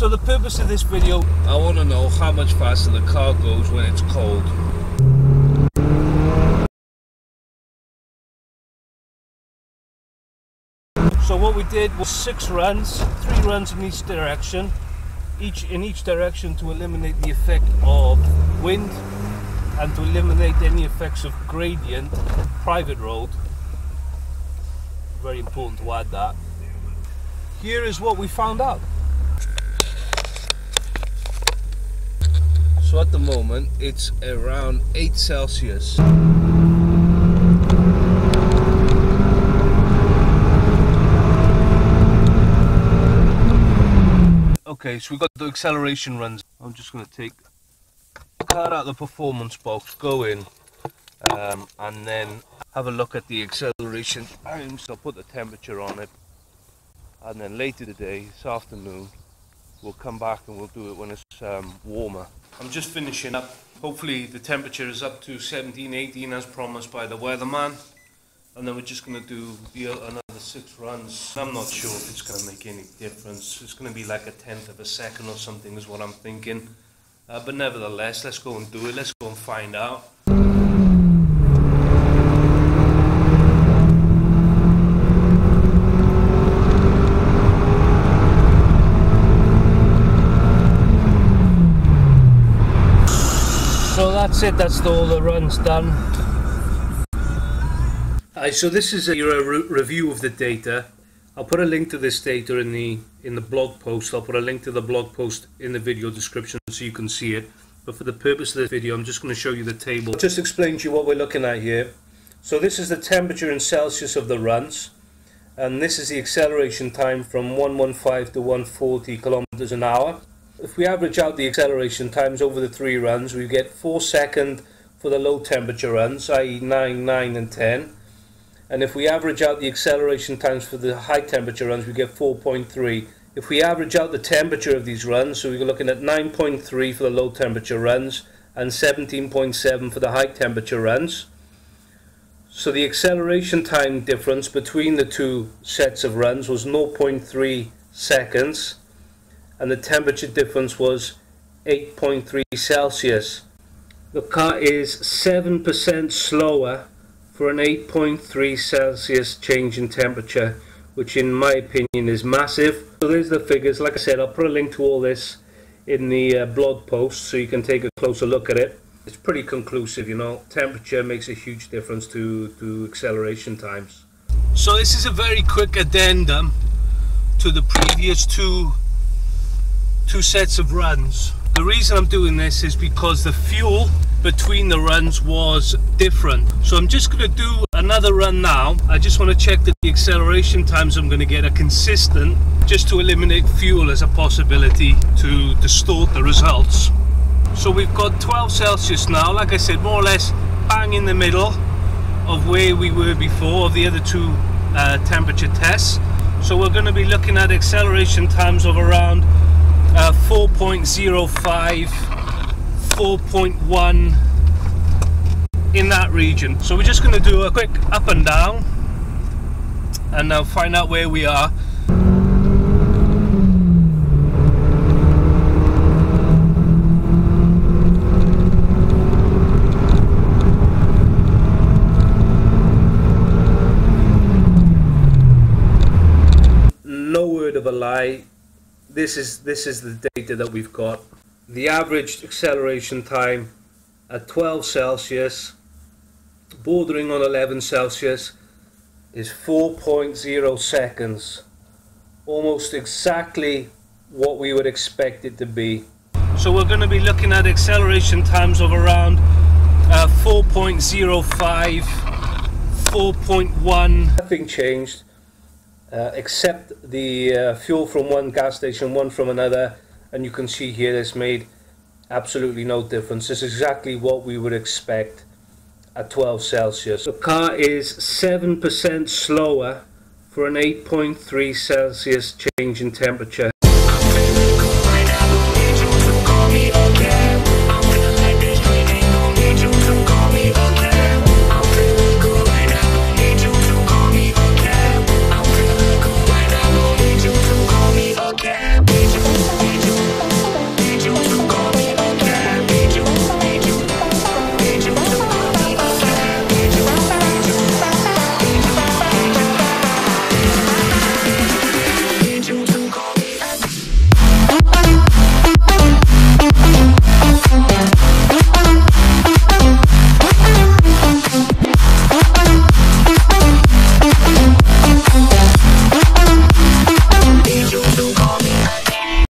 So the purpose of this video, I want to know how much faster the car goes when it's cold. So what we did was six runs, three runs in each direction, each in each direction to eliminate the effect of wind and to eliminate any effects of gradient, private road. Very important to add that. Here is what we found out. So at the moment it's around 8 Celsius. Okay, so we've got the acceleration runs. I'm just going to take car out the performance box, go in, um, and then have a look at the acceleration times. I'll put the temperature on it, and then later today, this afternoon, we'll come back and we'll do it when it's um, warmer. I'm just finishing up. Hopefully the temperature is up to 17, 18 as promised by the weatherman. And then we're just going to do the, another six runs. I'm not sure if it's going to make any difference. It's going to be like a tenth of a second or something is what I'm thinking. Uh, but nevertheless, let's go and do it. Let's go and find out. That's it, that's all the runs done. So this is a, a uh, re review of the data. I'll put a link to this data in the in the blog post. I'll put a link to the blog post in the video description so you can see it. But for the purpose of this video, I'm just going to show you the table. I'll just explain to you what we're looking at here. So this is the temperature in Celsius of the runs. And this is the acceleration time from 115 to 140 kilometers an hour. If we average out the acceleration times over the three runs, we get 4 second for the low temperature runs, i.e. 9, 9 and 10 and if we average out the acceleration times for the high temperature runs we get 4.3 if we average out the temperature of these runs so we're looking at 9.3 for the low temperature runs and 17.7 for the high temperature runs. So the acceleration time difference between the two sets of runs was 0.3 seconds and the temperature difference was 8.3 Celsius the car is 7% slower for an 8.3 Celsius change in temperature which in my opinion is massive. So there's the figures. Like I said, I'll put a link to all this in the uh, blog post so you can take a closer look at it. It's pretty conclusive, you know. Temperature makes a huge difference to, to acceleration times. So this is a very quick addendum to the previous two two sets of runs. The reason I'm doing this is because the fuel between the runs was different. So I'm just going to do another run now. I just want to check that the acceleration times I'm going to get are consistent just to eliminate fuel as a possibility to distort the results. So we've got 12 Celsius now, like I said, more or less bang in the middle of where we were before of the other two uh, temperature tests. So we're going to be looking at acceleration times of around uh, 4.05 4.1 in that region. So we're just going to do a quick up and down and now find out where we are. No word of a lie. This is this is the data that we've got the average acceleration time at 12 Celsius, bordering on 11 Celsius, is 4.0 seconds. Almost exactly what we would expect it to be. So we're going to be looking at acceleration times of around uh, 4.05, 4.1. Nothing changed uh, except the uh, fuel from one gas station, one from another and you can see here it's made absolutely no difference. It's exactly what we would expect at 12 Celsius. The car is 7% slower for an 8.3 Celsius change in temperature.